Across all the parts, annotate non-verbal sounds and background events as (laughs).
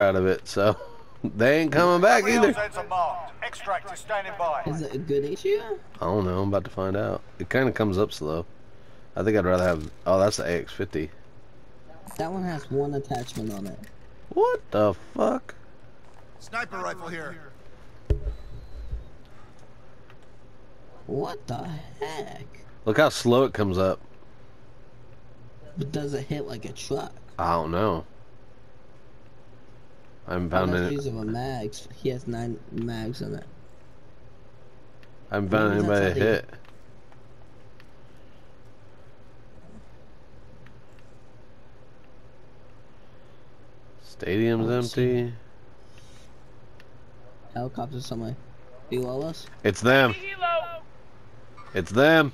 out of it, so (laughs) they ain't coming back either. Heads are marked. Extract is standing by. Is it a good issue? I don't know. I'm about to find out. It kind of comes up slow. I think I'd rather have. Oh, that's the AX50. That one has one attachment on it. What the fuck? Sniper rifle here. What the heck? Look how slow it comes up. But does it hit like a truck? I don't know. I haven't found That's any. use of a mags. He has nine mags on it. I haven't found What does that anybody to hit. Stadium's Let's see. empty. Helicopter somewhere. Below us? It's them. It's them.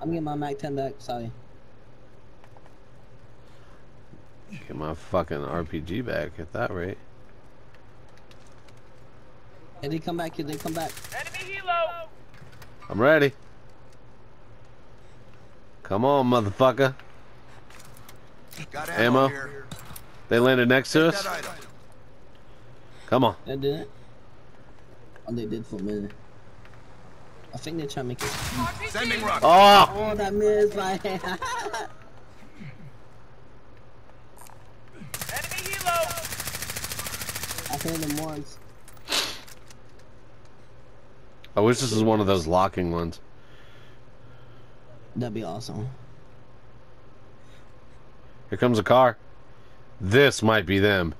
I'm getting my Mac 10 back. Sorry. Get my fucking RPG back at that rate. Did they come back? Did they come back? Enemy helo! I'm ready. Come on, motherfucker. Got Ammo. ammo, here. They landed next to us. Item. Come on. They did it. Oh, they did for a minute. I think they're trying to make it. Sending rocket. Oh! Oh, that missed my hand. Enemy helo! I heard them once. I wish this was one of those locking ones. That'd be awesome. Here comes a car. This might be them.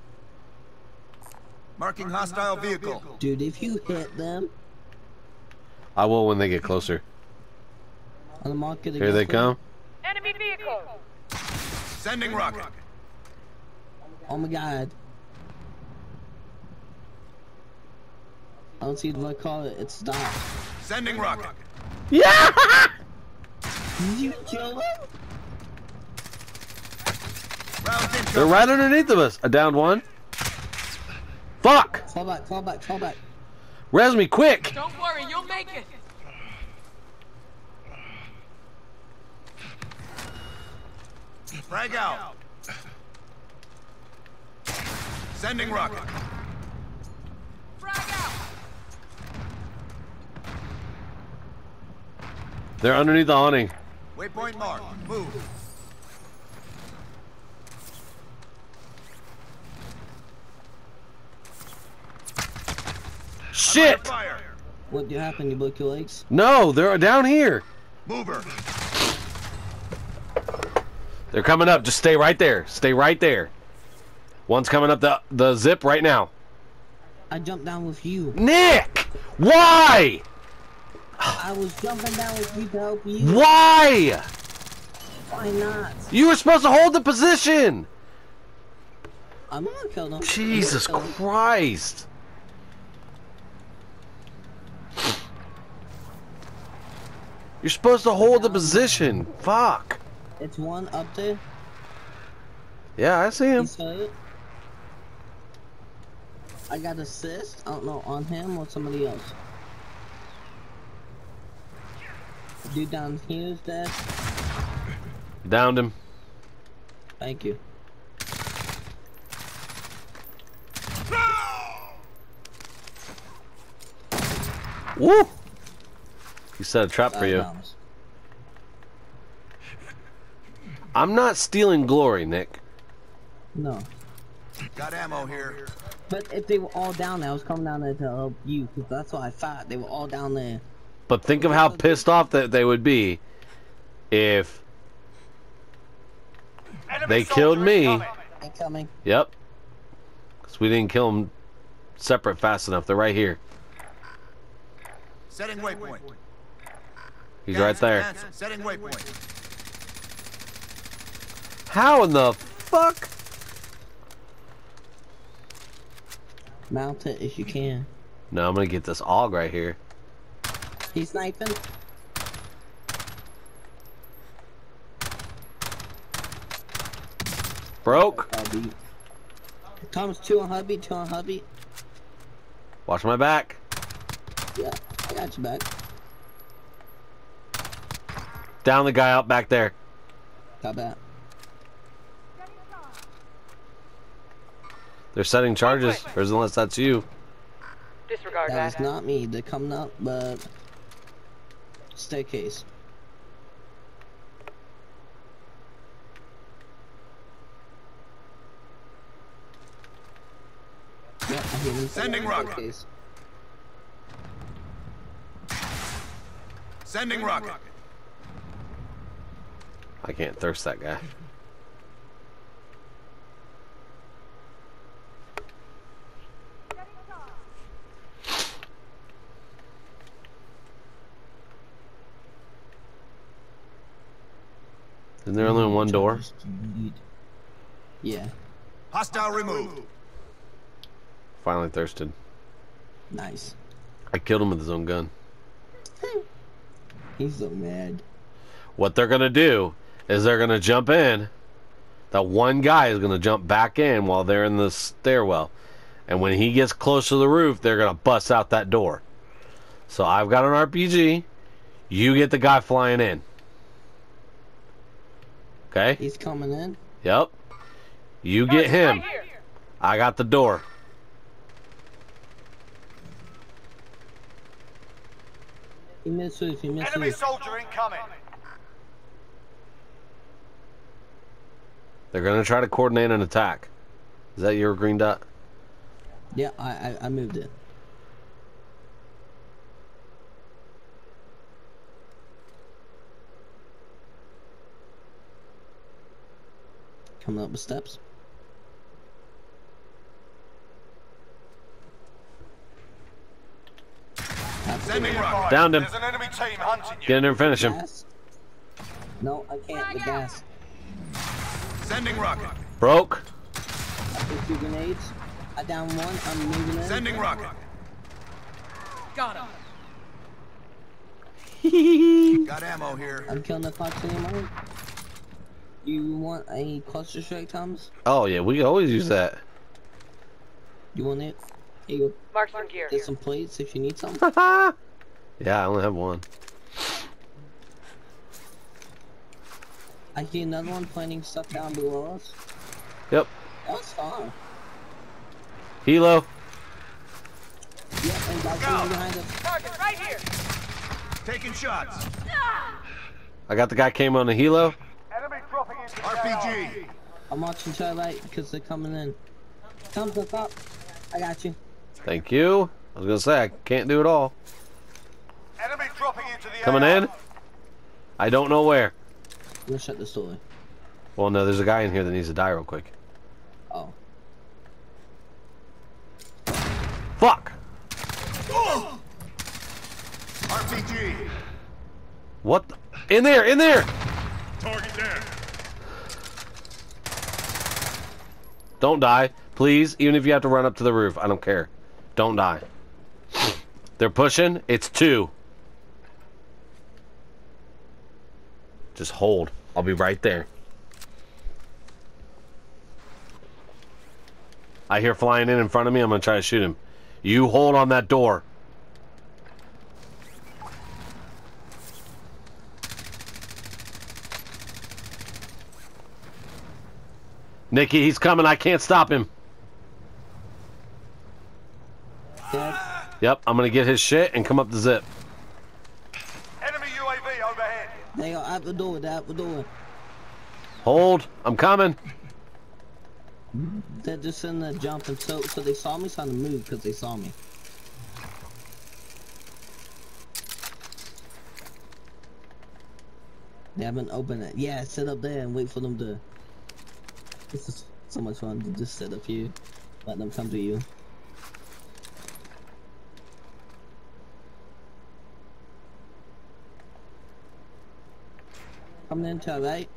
Marking hostile vehicle. Dude, if you hit them I will when they get closer. on the market, Here they come. Enemy vehicle. Sending rocket. Oh my god. I don't see what I call it. It's stopped. Sending rocket. Yeah! Did you kill him? They're right underneath of us. I downed one. Fuck! Fall back, fall back, fall back. Res me quick! Don't worry, you'll make it. Frag out. Sending rocket. Frag out. They're underneath the awning. Waypoint marked. Move. Shit! What happened? You broke your legs? No, they're down here. Mover. They're coming up. Just stay right there. Stay right there. One's coming up the the zip right now. I jumped down with you. Nick! Why? I was jumping down with you to help you. Why? Why not? You were supposed to hold the position. I'm gonna kill them. Jesus kill. Christ. You're supposed to hold the position. Fuck. It's one up there. Yeah, I see him. I got assist. I don't know on him or somebody else. Dude down here is dead. Downed him. Thank you. Woo! He set a trap for you. bounds. I'm not stealing glory, Nick. No. Got ammo here. But if they were all down there, I was coming down there to help you, because that's what I thought. They were all down there. But think of how pissed off that they would be if Enemy They killed me. incoming. Incoming. Yep. Because we didn't kill them separate fast enough. They're right here. Setting waypoint. He's right there. cancel. Setting waypoint. How in the fuck? Mount it if you can. No, I'm gonna get this AUG right here. He's sniping. Broke. Hubby. Thomas, two on hubby, two on hubby. Watch my back. Yeah, I got you back. Down the guy out back there. Got that. They're setting charges, or unless that's you. Disregard That that. is not me. They're coming up, but staircase. Yeah, I Sending coming rocket. staircase. Sending rocket. I can't thirst that guy. (laughs) Isn't there only one door? Yeah, Hostile removed. Finally thirsted. nice. I killed him with his own gun. (laughs) He's so mad. What they're gonna do is they're gonna jump in. That one guy is gonna jump back in while they're in the stairwell, and when he gets close to the roof, they're gonna bust out that door. So I've got an RPG. You get the guy flying in. Okay. He's coming in. Yep. You get him. Right here. I got the door. He misses. He misses. Enemy soldier incoming. They're gonna try to coordinate an attack. Is that your green dot? Yeah, I, I I moved it. Coming up the steps. Sending rocket. Downed him. There's an enemy team hunting Get in there and finish him. Gas. No, I can't. The gas. Sending rocket. Broke. I put two grenades. I down one. I'm moving in. Sending rocket. Got him. (laughs) Got ammo here. I'm killing the clock anymore. You want a cluster strike, Thomas? Oh yeah, we always use that. You want it? Here you go. Mark some gear. There's some plates if you need some. (laughs) yeah, I only have one. I see another one planting stuff down below us. Yep. That's fine. Hilo. Yep, and guys Go. coming behind us. Target right here. Taking shots. I got the guy came on the helo. Enemy dropping into RPG. I'm watching to the right because they're coming in. Thomas, look up. I got you. Thank you. I was gonna say I can't do it all. Enemy dropping into the Coming in. I don't know where. I'm gonna shut this door. Well, no, there's a guy in here that needs to die real quick. Oh. Fuck. RPG. What? The? In there, in there. Target down. Don't die, please. Even if you have to run up to the roof, I don't care. Don't die. They're pushing. It's two. Just hold. I'll be right there. I hear flying in in front of me. I'm gonna try to shoot him. You hold on that door. Nikki, he's coming. I can't stop him. Dead. Yep, I'm gonna get his shit and come up the zip. Enemy UAV overhead. They are out the door. They're out the door. Hold. I'm coming. They're just in there jumping. So, so they saw me, so I'm to move because they saw me. They haven't opened it. Yeah, sit up there and wait for them to. This is so much fun to just sit up here, let them come to you. Coming in to our right.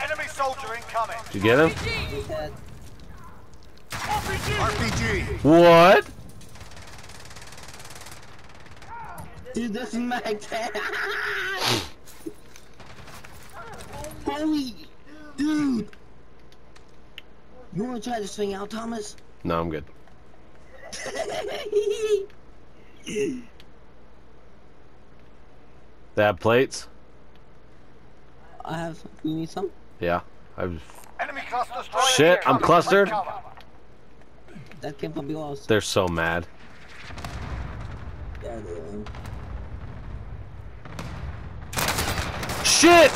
Enemy soldier incoming. Did you get him? He's dead. RPG. What? Dude, this is my dad. Holy, dude. You wanna try to swing out, Thomas? No, I'm good. (laughs) They have plates? I have. You need some? Yeah. I've Enemy cluster strike Shit, I'm clustered. Take cover. That came from yours. They're so mad. Yeah, they are. Shit!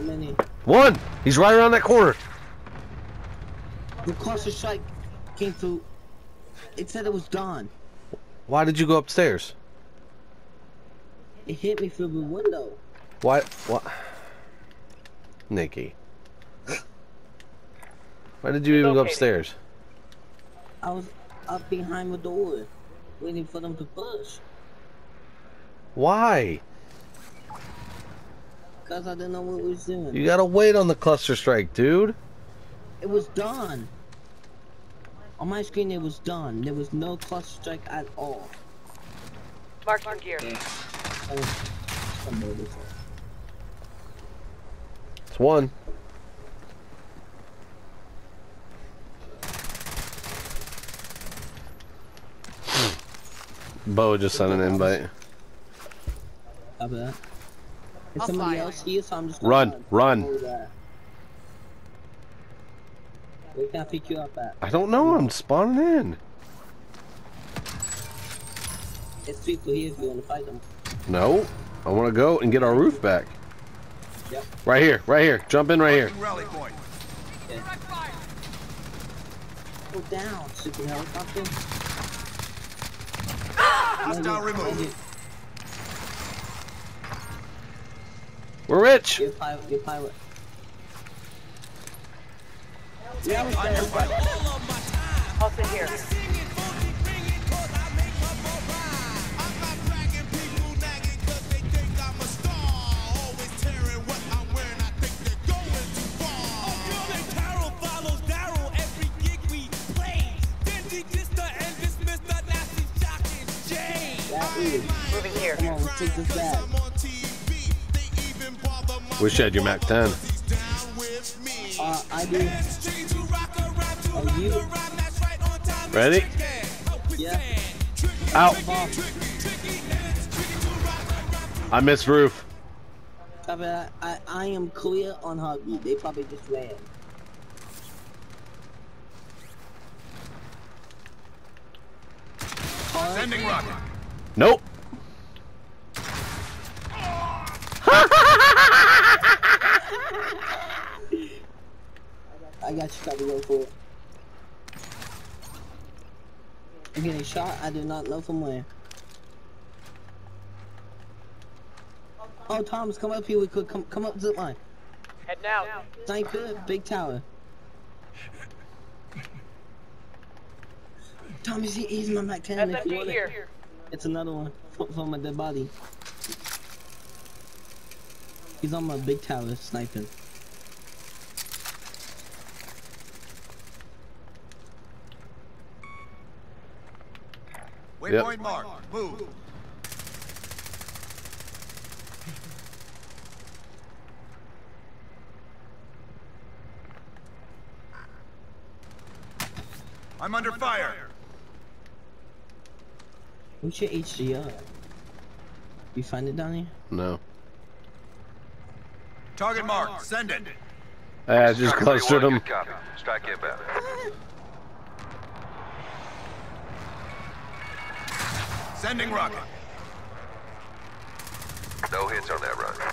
How many? One! He's right around that corner. The cluster strike came through. It said it was done. Why did you go upstairs? It hit me through the window. Why? What? Nikki. Why did you even go upstairs? I was up behind the door, waiting for them to push. Why? Cause I didn't know what we was doing. You gotta wait on the cluster strike, dude. It was done. On my screen, it was done. There was no cluster strike at all. Mark some gear. I was- somebody was- It's one. Bo just sent an invite. Copy that. Is I'll somebody fire. else here? So I'm just Run, gonna run. hold that. Where can I pick you up at? I don't know. I'm spawning in. There's people here if you want to fight them. No, I want to go and get our roof back. Yep. Right here, right here. Jump in right here. Rally point. Go oh, down, stupid helicopter. Hostile removed. We're rich. You're a pilot. You're a pilot. Yeah, I was there. Also here. Moving here. Come on, take this back. Wish you had your Mac 10. Uh, I do. Oh, you? Ready? Yeah. Out. I missed roof. Copy that. I, I am clear on Huggy. They probably just ran. Car, Sending rocket. Nope. (laughs) I got you, copy, go for it. I'm getting shot. I do not know from where. Oh, Thomas, come up here. We could come come up zip line. Heading out. Sniper, big tower. Thomas, he, he's my Mac 10 if you SMG here. It's another one from, from my dead body. He's on my big tower sniping. Waypoint mark, Move. I'm under fire. What's your HGR? You find it down here? No. Target marked. Send it. I just clustered them. Copy. Strike inbound. Sending rocket. No hits on that run.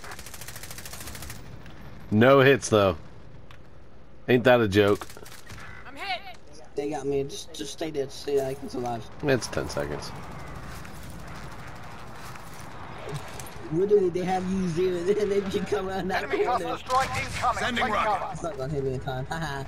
No hits though. Ain't that a joke? I'm hit. They got me. Just, just stay there. Stay there. I can survive. It's 10 seconds. Literally, they have you zero, and (laughs) then you come around that Enemy cluster strike incoming. Sending Take rocket. cover. It's not gonna hit me in time. Haha.